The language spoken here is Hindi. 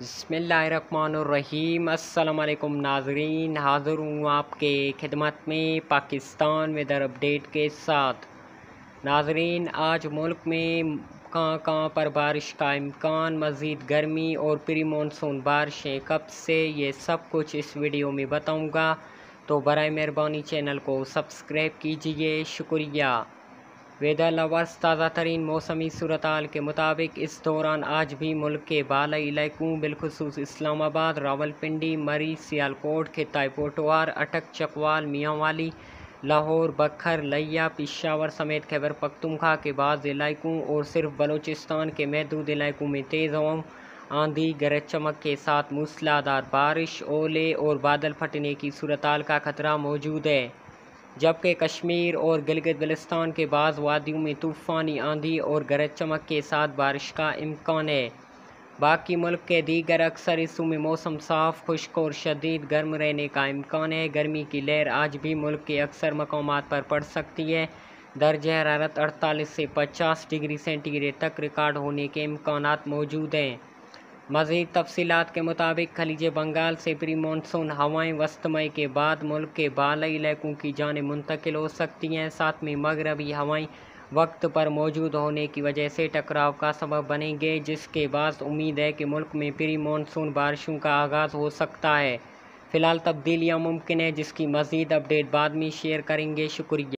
बसमीम अल्लाम नाजरीन। हाज़िर हूँ आपके खिदमत में पाकिस्तान वेदर अपडेट के साथ। नाजरीन, आज मुल्क में कहाँ कहाँ पर बारिश का इम्कान, मज़ीद गर्मी और प्री मानसून बारिशें कब से, ये सब कुछ इस वीडियो में बताऊँगा। तो बर मेहरबानी चैनल को सब्सक्राइब कीजिए। शुक्रिया। वेदर लवर्स ताज़ा तरीन मौसमी सूरत के मुताबिक इस दौरान आज भी मुल्क के बालाई इलाकों, बिलखसूस इस्लामाबाद, रावलपिंडी, मरी, सियालकोट खिताई पोटवार अटक, चकवाल, मियांवाली, लाहौर, बखर, लिया, पिशावर समेत खैबर पख्तूनखा के बाद इलाकों और सिर्फ़ बलूचिस्तान के महदूद इलाकों में तेज़ हवाओं, आंधी, गरज चमक के साथ मूसलाधार बारिश, ओले और बादल फटने की सूरत का खतरा मौजूद है। जबकि कश्मीर और गिलगित बलिस्तान के बाद वादियों में तूफ़ानी आंधी और गरज चमक के साथ बारिश का इम्कान है। बाकी मुल्क के दीगर अक्सर हिस्सों में मौसम साफ़, खुश्क और शदीद गर्म रहने का इम्कान है। गर्मी की लहर आज भी मुल्क के अक्सर मकाम पर पड़ सकती है। दर्ज हरारत अड़तालीस से पचास डिग्री सेंटीग्रेड तक रिकॉर्ड होने के इम्कान मौजूद हैं। मज़ीद तफसीत के मुताबिक खलीज बंगाल से प्री मानसून हवाएँ वस्त मई के बाद मुल्क के बालई इलाकों की जाने मुंतकिल हो सकती हैं। साथ में मगरबी हवाएँ वक्त पर मौजूद होने की वजह से टकराव का सबब बनेंगे, जिसके बाद उम्मीद है कि मुल्क में प्री मानसून बारिशों का आगाज़ हो सकता है। फ़िलहाल तब्दीलियाँ मुमकिन है, जिसकी मज़ीद अपडेट बाद में शेयर करेंगे। शुक्रिया।